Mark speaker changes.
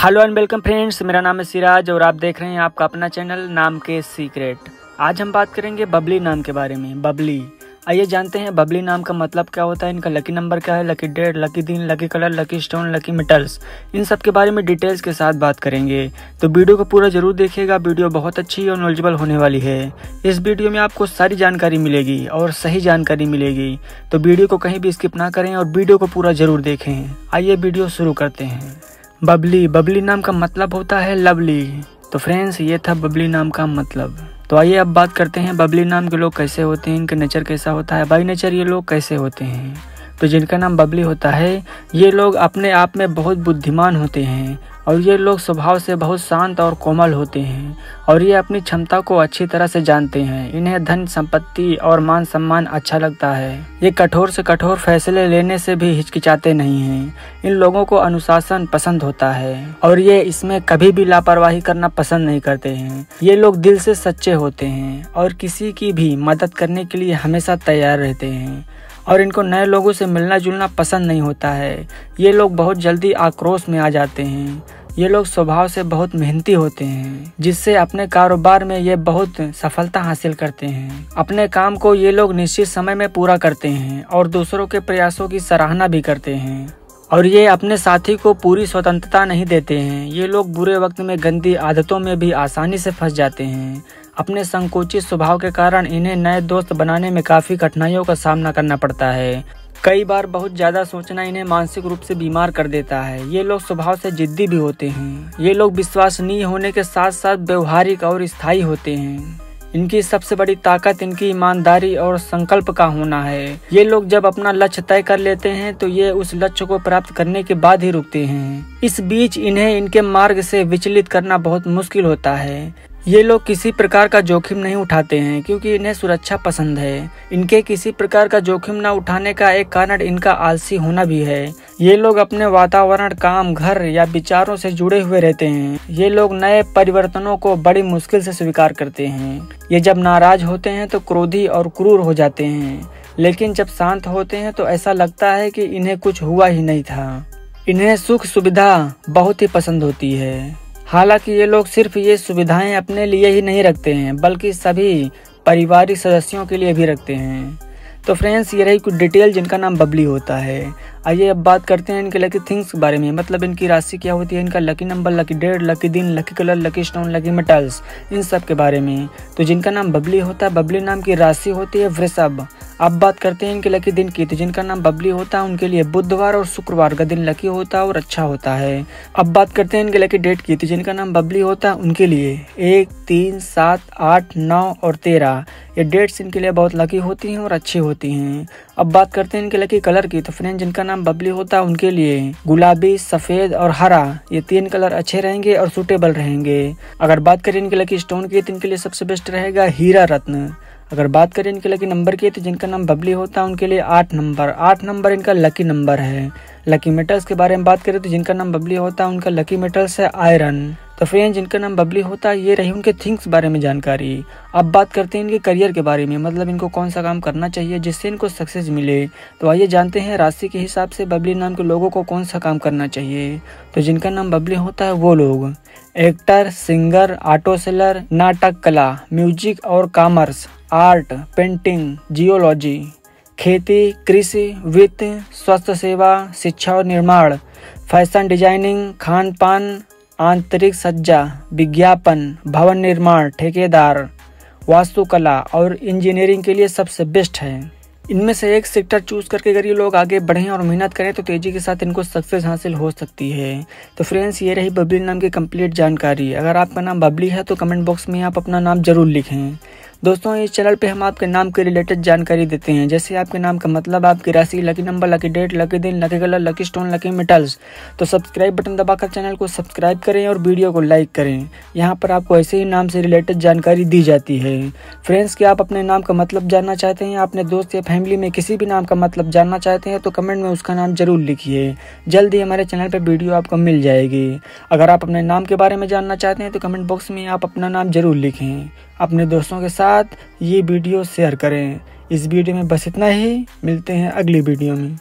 Speaker 1: Hello and welcome friends मेरा नाम है सिराज और आप देख रहे हैं आपका अपना चैनल नाम के सीक्रेट आज हम बात करेंगे बबली नाम के बारे में। बबली आइए जानते हैं बबली नाम का मतलब क्या होता है, इनका लकी नंबर क्या है लकी डेट लकी दिन lucky colour lucky stone lucky metals इन सब के बारे में डिटेल्स के साथ बात करेंगे। तो वीडियो को पूरा ज़रूर देखिएगा। वीडियो बहुत अच्छी और नॉलेजेबल होने वाली है। इस वीडियो में आपको सारी जानकारी मिलेगी और सही जानकारी मिलेगी। तो वीडियो को कहीं भी स्किप ना करें और वीडियो को पूरा ज़रूर देखें। आइए वीडियो शुरू करते हैं। बबली बबली नाम का मतलब होता है लवली। तो फ्रेंड्स ये था बबली नाम का मतलब। तो आइए अब बात करते हैं बबली नाम के लोग कैसे होते हैं, इनका नेचर कैसा होता है बाई नेचर ये लोग कैसे होते हैं। तो जिनका नाम बबली होता है, ये लोग अपने आप में बहुत बुद्धिमान होते हैं। और ये लोग स्वभाव से बहुत शांत और कोमल होते हैं और ये अपनी क्षमता को अच्छी तरह से जानते हैं। इन्हें धन, संपत्ति और मान सम्मान अच्छा लगता है। ये कठोर से कठोर फैसले लेने से भी हिचकिचाते नहीं हैं। इन लोगों को अनुशासन पसंद होता है और ये इसमें कभी भी लापरवाही करना पसंद नहीं करते हैं। ये लोग दिल से सच्चे होते हैं और किसी की भी मदद करने के लिए हमेशा तैयार रहते हैं। और इनको नए लोगों से मिलना जुलना पसंद नहीं होता है। ये लोग बहुत जल्दी आक्रोश में आ जाते हैं। ये लोग स्वभाव से बहुत मेहनती होते हैं, जिससे अपने कारोबार में ये बहुत सफलता हासिल करते हैं। अपने काम को ये लोग निश्चित समय में पूरा करते हैं और दूसरों के प्रयासों की सराहना भी करते हैं। और ये अपने साथी को पूरी स्वतंत्रता नहीं देते हैं। ये लोग बुरे वक्त में गंदी आदतों में भी आसानी से फंस जाते हैं। अपने संकुचित स्वभाव के कारण इन्हें नए दोस्त बनाने में काफ़ी कठिनाइयों का सामना करना पड़ता है। कई बार बहुत ज़्यादा सोचना इन्हें मानसिक रूप से बीमार कर देता है। ये लोग स्वभाव से जिद्दी भी होते हैं। ये लोग विश्वसनीय होने के साथ साथ व्यवहारिक और स्थायी होते हैं। इनकी सबसे बड़ी ताकत इनकी ईमानदारी और संकल्प का होना है। ये लोग जब अपना लक्ष्य तय कर लेते हैं तो ये उस लक्ष्य को प्राप्त करने के बाद ही रुकते हैं। इस बीच इन्हें इनके मार्ग से विचलित करना बहुत मुश्किल होता है। ये लोग किसी प्रकार का जोखिम नहीं उठाते हैं, क्योंकि इन्हें सुरक्षा पसंद है। इनके किसी प्रकार का जोखिम न उठाने का एक कारण इनका आलसी होना भी है। ये लोग अपने वातावरण, काम, घर या विचारों से जुड़े हुए रहते हैं। ये लोग नए परिवर्तनों को बड़ी मुश्किल से स्वीकार करते हैं। ये जब नाराज़ होते हैं तो क्रोधी और क्रूर हो जाते हैं। लेकिन जब शांत होते हैं तो ऐसा लगता है कि इन्हें कुछ हुआ ही नहीं था। इन्हें सुख सुविधा बहुत ही पसंद होती है। हालाँकि ये लोग सिर्फ़ ये सुविधाएँ अपने लिए ही नहीं रखते हैं, बल्कि सभी पारिवारिक सदस्यों के लिए भी रखते हैं। तो फ्रेंड्स, ये रही कुछ डिटेल जिनका नाम बबली होता है। आइए अब बात करते हैं इनके लकी थिंग्स के बारे में। मतलब इनकी राशि क्या होती है? इनका lucky number lucky date lucky दिन lucky colour lucky stone lucky metals इन सब के बारे में। तो जिनका नाम बबली होता है बबली नाम की राशि होती है वृषभ। अब बात करते हैं इनके लकी दिन की। तो जिनका नाम बबली होता है, उनके लिए बुधवार और शुक्रवार का दिन लकी होता है और अच्छा होता है। अब बात करते हैं इनके लकी डेट की। तो जिनका नाम बबली होता है, उनके लिए एक, तीन, सात, आठ, नौ और तेरह। ये डेट्स इनके लिए बहुत लकी होती हैं और अच्छी होती हैं। अब बात करते हैं इनके लकी कलर की। तो फ्रेंड जिनका नाम बबली होता है उनके लिए। गुलाबी, सफ़ेद और हरा, ये तीन कलर अच्छे रहेंगे और सुटेबल रहेंगे। अगर बात करें इनके लकी स्टोन की तो इनके लिए सबसे बेस्ट रहेगा हीरा रत्न। अगर बात करें इनके लकी नंबर की तो जिनका नाम बबली होता है, उनके लिए आठ नंबर। आठ नंबर इनका लकी नंबर है। लकी मेटल्स के बारे में बात करें तो जिनका नाम बबली होता है, उनका लकी मेटल्स है आयरन। तो फ्रेंड जिनका नाम बबली होता है, ये रही उनके थिंग्स बारे में जानकारी। अब बात करते हैं इनके करियर के बारे में मतलब इनको कौन सा काम करना चाहिए जिससे इनको सक्सेस मिले। तो आइए जानते हैं राशि के हिसाब से बबली नाम के लोगों को कौन सा काम करना चाहिए। तो जिनका नाम बबली होता है, वो लोग। एक्टर, सिंगर, ऑटो सेलर नाटक कला म्यूज़िक और कॉमर्स। आर्ट, पेंटिंग, जियोलॉजी, खेती, कृषि, वित्त, स्वास्थ्य सेवा, शिक्षा और निर्माण, फ़ैशन डिज़ाइनिंग खान पान आंतरिक सज्जा, विज्ञापन, भवन निर्माण, ठेकेदार, वास्तुकला और इंजीनियरिंग के लिए सबसे बेस्ट है। इनमें से एक सेक्टर चूज़ करके अगर ये लोग आगे बढ़ें और मेहनत करें तो तेज़ी के साथ इनको सक्सेस हासिल हो सकती है। तो फ्रेंड्स, ये रही बबली नाम की कंप्लीट जानकारी। अगर आपका नाम बबली है तो कमेंट बॉक्स में आप अपना नाम ज़रूर लिखें। दोस्तों, इस चैनल पे हम आपके नाम के रिलेटेड जानकारी देते हैं। जैसे आपके नाम का मतलब आपकी राशि lucky number lucky date lucky दिन lucky colour lucky stone lucky metals तो सब्सक्राइब बटन दबाकर चैनल को सब्सक्राइब करें और वीडियो को लाइक करें। यहाँ पर आपको ऐसे ही नाम से रिलेटेड जानकारी दी जाती है। फ्रेंड्स क्या आप अपने नाम का मतलब जानना चाहते हैं? अपने दोस्त या फैमिली में किसी भी नाम का मतलब जानना चाहते हैं तो कमेंट में उसका नाम ज़रूर लिखिए। जल्द ही हमारे चैनल पर वीडियो आपको मिल जाएगी। अगर आप अपने नाम के बारे में जानना चाहते हैं तो कमेंट बॉक्स में आप अपना नाम ज़रूर लिखें। अपने दोस्तों के साथ ये वीडियो शेयर करें। इस वीडियो में बस इतना ही। मिलते हैं अगली वीडियो में।